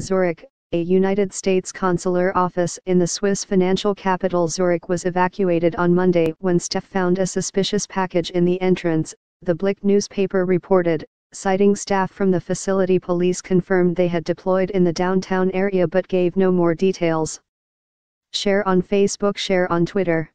Zurich, a United States consular office in the Swiss financial capital Zurich was evacuated on Monday when staff found a suspicious package in the entrance, the Blick newspaper reported, citing staff from the facility police confirmed they had deployed in the downtown area but gave no more details. Share on Facebook Share on Twitter